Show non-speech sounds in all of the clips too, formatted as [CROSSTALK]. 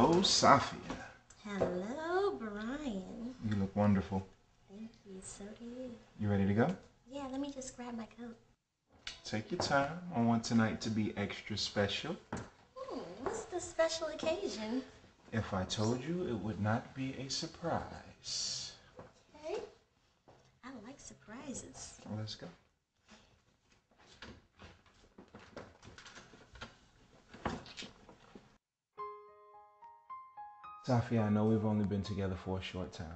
Sophia. Hello, Brian. You look wonderful. Thank you. So do you. You ready to go? Yeah, let me just grab my coat. Take your time. I want tonight to be extra special. Hmm, what's the special occasion? If I told you, it would not be a surprise. Okay. I like surprises. Well, let's go. Sophia, I know we've only been together for a short time,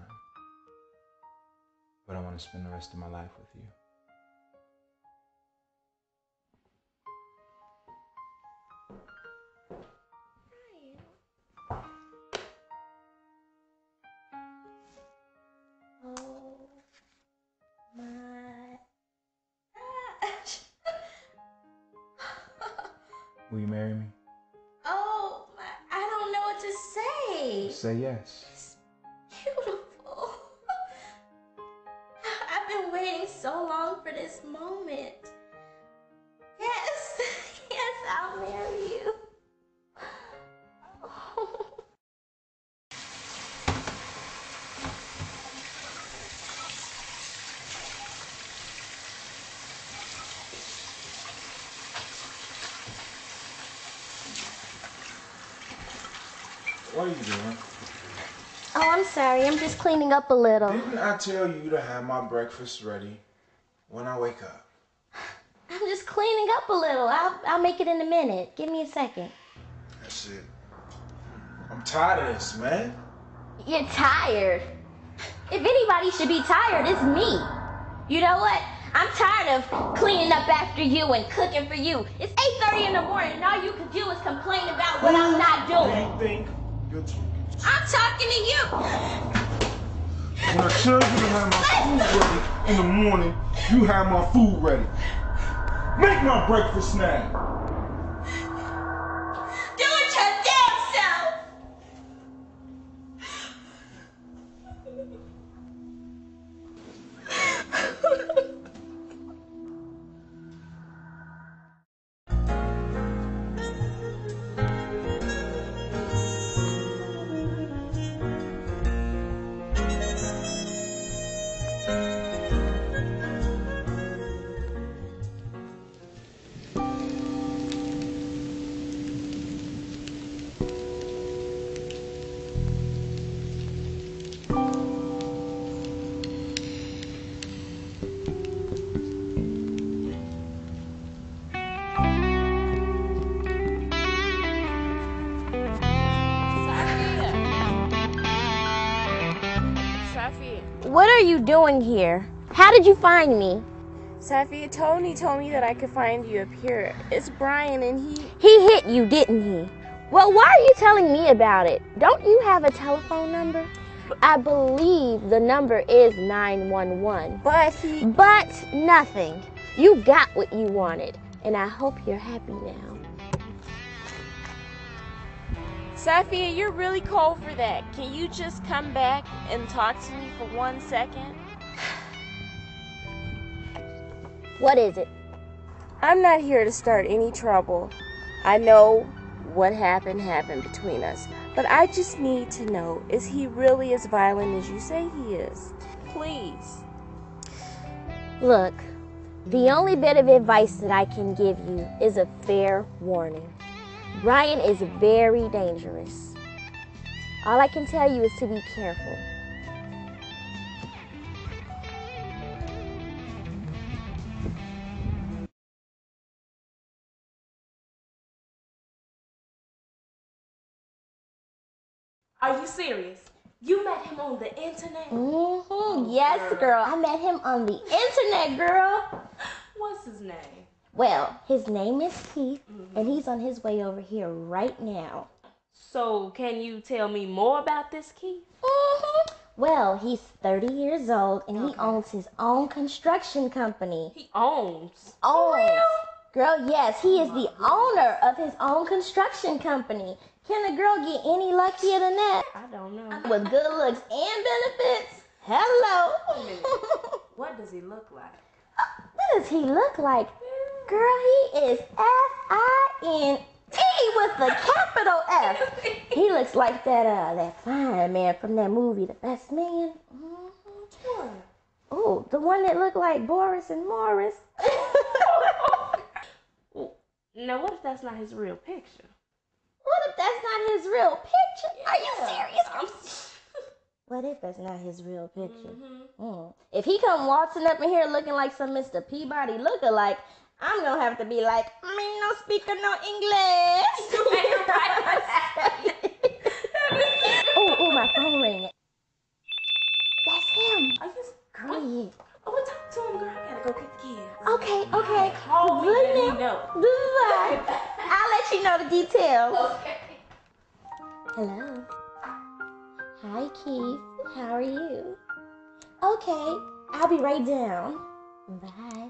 but I want to spend the rest of my life with you. Oh. [LAUGHS] Will you marry me? Say. Yes. What are you doing? Oh, I'm sorry. I'm just cleaning up a little. Didn't I tell you to have my breakfast ready when I wake up? [LAUGHS] I'm just cleaning up a little. I'll, I'll make it in a minute. Give me a second. That's it. I'm tired of this, man. You're tired. If anybody should be tired, it's me. You know what? I'm tired of cleaning up after you and cooking for you. It's 8:30 in the morning, and all you can do is complain about what I'm not doing. You think you're talking? I'm talking to you. When I tell you to have my food ready in the morning, you have my food ready. Make my breakfast now. What are you doing here? How did you find me? Safi, Tony told me that I could find you up here. It's Brian, and he. He hit you, didn't he? Well, why are you telling me about it? Don't you have a telephone number? I believe the number is 911. But he. But nothing. You got what you wanted, and I hope you're happy now. Safi, you're really cold for that. Can you just come back and talk to me for one second? What is it? I'm not here to start any trouble. I know what happened happened between us, but I just need to know is he really as violent as you say he is? Please. Look, the only bit of advice that I can give you is a fair warning. Brian is very dangerous. All I can tell you is to be careful. Are you serious? You met him on the internet? hmm Yes, girl. I met him on the internet, girl. What's his name? Well, his name is Keith, and he's on his way over here right now. So, can you tell me more about this Keith? Mhm. Well, he's 30 years old, and he owns his own construction company. He owns. owns. Girl, yes, he is the owner of his own construction company. Can a girl get any luckier than that? I don't know. With good looks and benefits? Hello. [LAUGHS] What does he look like? what does he look like? Girl, he is F I N T with the capital F. He looks like that uh that fine man from that movie, The Best Man. Mm-hmm. Oh, the one that looked like Boris and Morris. [LAUGHS] Now, what if that's not his real picture? What if that's not his real picture? Are you serious? I'm... [LAUGHS] What if that's not his real picture? Mhm. Mm. If he come waltzing up in here looking like some Mr. Peabody lookalike, I'm gonna have to be like, me no speaker no English. [LAUGHS] [LAUGHS] oh, oh, my phone ringing. That's him. Are you... Go ahead. Oh, well, talk to him, girl. I gotta go get the kids. Okay, okay. Call me, Good let me know. Bye. I'll let you know the details. Okay. Hello. Hi, Keith. How are you? Okay, I'll be right down. Bye.